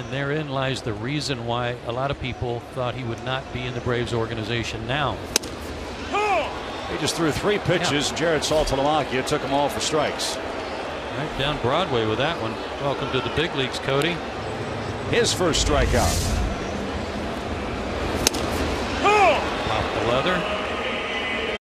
And therein lies the reason why a lot of people thought he would not be in the Braves organization now. He just threw three pitches. Yeah. Jarrod Saltalamacchia took them all for strikes. Right down Broadway with that one. Welcome to the big leagues, Cody. His first strikeout.